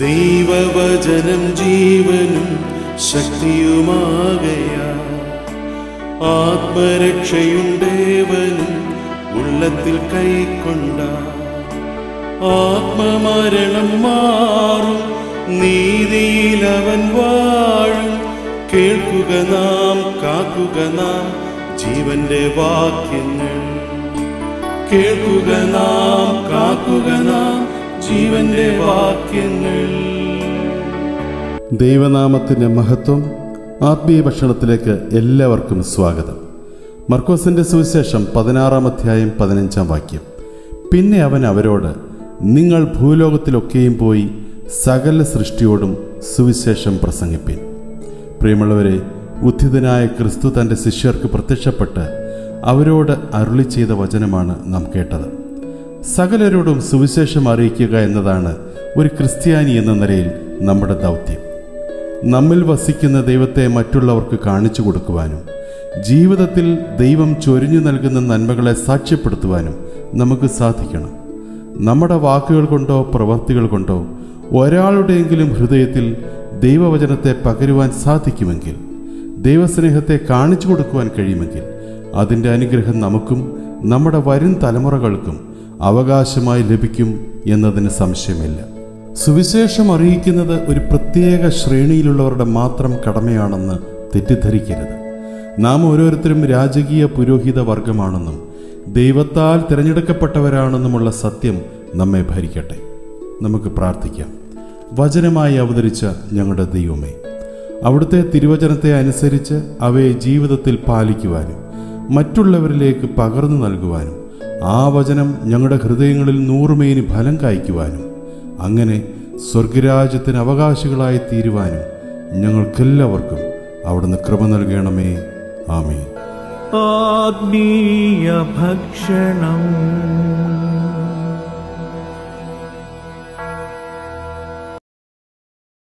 ദൈവവചനം ജീവനും ശക്തിയുമാകയാ. ആത്മരക്ഷയുണ്ടേവനും ഉള്ളത്തിൽ കൈക്കൊണ്ട. ആത്മമരണം മാറും നീതിയിൽ അവൻ വാഴും. കേൾക്കുക നാം കാക്കുക നാം ജീവന്റെ വാക്യങ്ങൾ. കേൾക്കുക നാം കാക്കുക നാം ജീവന്റെ വാക്യങ്ങൾ. ദൈവനാമത്തിന്റെ മഹത്വം ആത്മീയ ഭക്ഷണത്തിലേക്ക് എല്ലാവർക്കും സ്വാഗതം. മർക്കോസിന്റെ സുവിശേഷം പതിനാറാം അധ്യായം പതിനഞ്ചാം വാക്യം. പിന്നെ അവൻ അവരോട് നിങ്ങൾ ഭൂലോകത്തിലൊക്കെയും പോയി സകല സൃഷ്ടിയോടും സുവിശേഷം പ്രസംഗിപ്പിൻ. പ്രിയമുള്ളവരെ ഉദ്ധിതനായ ക്രിസ്തു തന്റെ ശിഷ്യർക്ക് പ്രത്യക്ഷപ്പെട്ട് അവരോട് അരുളി ചെയ്ത വചനമാണ് നാം കേട്ടത്. സകലരോടും സുവിശേഷം അറിയിക്കുക എന്നതാണ് ഒരു ക്രിസ്ത്യാനി എന്ന നിലയിൽ നമ്മുടെ ദൗത്യം. നമ്മിൽ വസിക്കുന്ന ദൈവത്തെ മറ്റുള്ളവർക്ക് കാണിച്ചു കൊടുക്കുവാനും ജീവിതത്തിൽ ദൈവം ചൊരിഞ്ഞു നൽകുന്ന നന്മകളെ സാക്ഷ്യപ്പെടുത്തുവാനും നമുക്ക് സാധിക്കണം. നമ്മുടെ വാക്കുകൾ കൊണ്ടോ പ്രവർത്തികൾ കൊണ്ടോ ഒരാളുടെയെങ്കിലും ഹൃദയത്തിൽ ദൈവവചനത്തെ പകരുവാൻ സാധിക്കുമെങ്കിൽ ദൈവസ്നേഹത്തെ കാണിച്ചു കൊടുക്കുവാൻ കഴിയുമെങ്കിൽ അതിന്റെ അനുഗ്രഹം നമുക്കും നമ്മുടെ വരും തലമുറകൾക്കും അവകാശമായി ലഭിക്കും എന്നതിന് സംശയമില്ല. സുവിശേഷം അറിയിക്കുന്നത് ഒരു പ്രത്യേക ശ്രേണിയിലുള്ളവരുടെ മാത്രം കടമയാണെന്ന് തെറ്റിദ്ധരിക്കരുത്. നാം ഓരോരുത്തരും രാജകീയ പുരോഹിത വർഗമാണെന്നും ദൈവത്താൽ തിരഞ്ഞെടുക്കപ്പെട്ടവരാണെന്നുമുള്ള സത്യം നമ്മെ ഭരിക്കട്ടെ. നമുക്ക് പ്രാർത്ഥിക്കാം. വചനമായി അവതരിച്ച ഞങ്ങളുടെ ദൈവമേ അവിടുത്തെ തിരുവചനത്തെ അനുസരിച്ച് അവയെ ജീവിതത്തിൽ പാലിക്കുവാനും മറ്റുള്ളവരിലേക്ക് പകർന്നു നൽകുവാനും ആ വചനം ഞങ്ങളുടെ ഹൃദയങ്ങളിൽ നൂറുമേനി ഫലം കായ്ക്കുവാനും അങ്ങനെ സ്വർഗരാജ്യത്തിന് അവകാശികളായി തീരുവാനും ഞങ്ങൾക്കെല്ലാവർക്കും അവിടുന്ന് കൃപ നൽകണമേ. ആമേ ആത്മീയ ഭക്ഷണം.